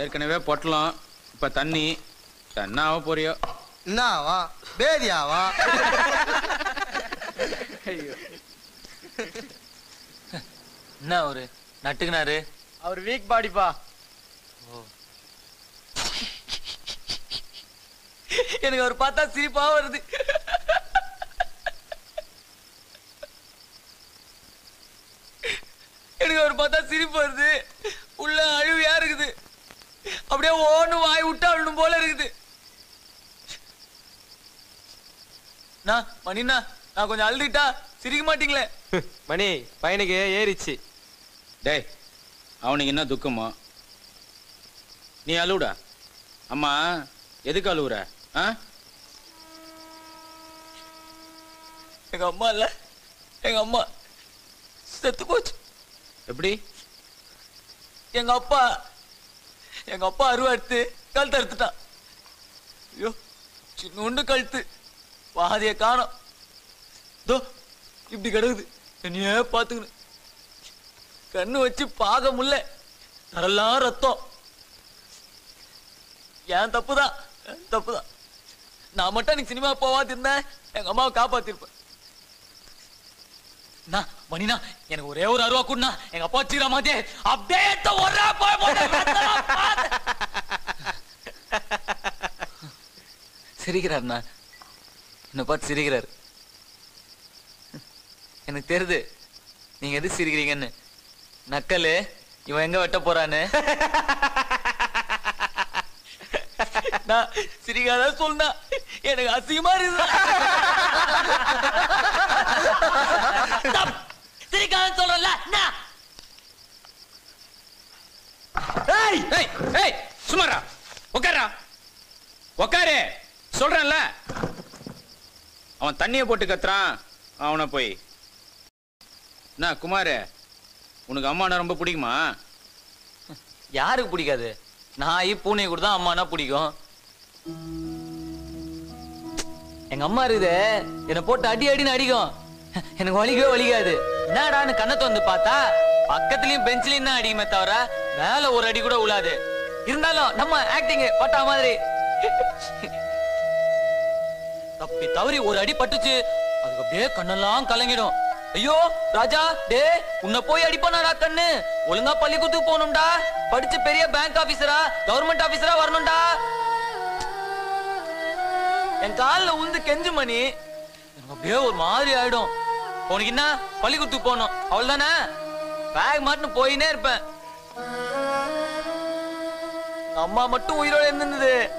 ஏற்கனவே பொட்டலம் இப்ப தண்ணி. என்ன ஆக போறியோ? என்னவா பேதியாவா? என்ன அவரு? நட்டுக்கினாரு? அவர் வீக் பாடிப்பா. எனக்கு அவர் பார்த்தா சிரிப்பா வருது. எனக்கு அவர் பார்த்தா சிரிப்பு வருது உள்ள அழுவியா இருக்குது அப்படியே ஓன்னு வாய் விட்டு அழுணும் போல இருக்குது நான் மணிண்ணா நான் கொஞ்சம் அழுதுட்டா சிரிக்க மாட்டீங்களே. மணி பையனுக்கு ஏறிச்சு டேய் அவனுக்கு என்ன துக்கமோ? நீ அழுவுடா. அம்மா எதுக்கு அழுவுற? ஆ? எங்க அம்மா இல்ல. எங்க அம்மா செத்து போச்சு. எப்படி? எங்க அப்பா எங்க அப்பா அருவாடுத்து கழுத்து அறுத்துட்டான். ஐயோ சின்னொண்டு கழுத்து. பாதிய காணோம். தோ இப்படி கிடக்குது. என்னையே பார்த்துக்கணும். கண்ணு வச்சு பார்க்க முடியல. தரெல்லாம் ரத்தம். ஏன் தப்புதான். தப்புதான். நான் மட்டும் நீ சினிமா போவாதிருந்தேன் எங்க அம்மாவை காப்பாத்திருப்பேன். மணினா எனக்கு ஒரே ஒரு அருவா கூடனா எங்க அப்பா சீரா மாதிரி அப்படியே ஒரே போய் சிரிக்கிறாருண்ணா என்னை பார்த்து சிரிக்கிறாரு. எனக்கு தெரியுது நீங்க எது சிரிக்கிறீங்கன்னு. நக்கலு இவன் எங்க வெட்ட போறான்னு. நான் சிரிக்காத சொன்னா எனக்கு அசிங்கமா இருக்கு சிரிக்காத சொல்றல சுமாரா உட்காரா உக்காரு. சொல்றேன்ல. அவன் தண்ணியை போட்டு கத்துறான். அவனை போய். என்ன குமாரு உனக்கு அம்மானா ரொம்ப பிடிக்குமா? யாருக்கு பிடிக்காது? நாய் பூனை கூட தான் அம்மானா பிடிக்கும். எங்க அம்மா இருக்குது. என்னை போட்டு அடி அடின்னு அடிக்கும். எனக்கு வலிக்கவே வலிக்காது. என்னடான்னு கண்ணத்தை வந்து பார்த்தா பக்கத்துலயும் பெஞ்சிலையும் தான் அடிக்குமே தவிர மேல ஒரு அடி கூட உள்ளாது இருந்தாலும் நம்ம ஆக்டிங் பட்டா மாதிரி. தப்பி தவறி ஒரு அடி பட்டுச்சு. அதுக்கு அப்படியே கண்ணெல்லாம் கலங்கிடும். ஐயோ ராஜா டே உன்னை போய் அடிப்பானாடா கண்ணு. ஒழுங்கா பள்ளிக்கூத்துக்கு போகணும்டா. படிச்சு பெரிய பேங்க் ஆபீசரா கவர்மெண்ட் ஆபீசரா வரணும்டா. என் காலில் உந்து கெஞ்சு மணி. எனக்கு அப்படியே ஒரு மாதிரி ஆயிடும். உனக்கு என்ன? பள்ளிக்கூத்துக்கு போகணும். அவள் தானே பேக் மாட்டுன்னு போயினே இருப்பேன். அம்மா மட்டும் உயிரோட இருந்திருந்தது.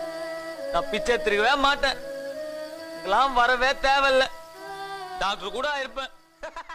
நான் பிச்சை மாட்டேன். எல்லாம் வரவே தேவையில்ல. டாக்டர் கூட இருப்பேன்.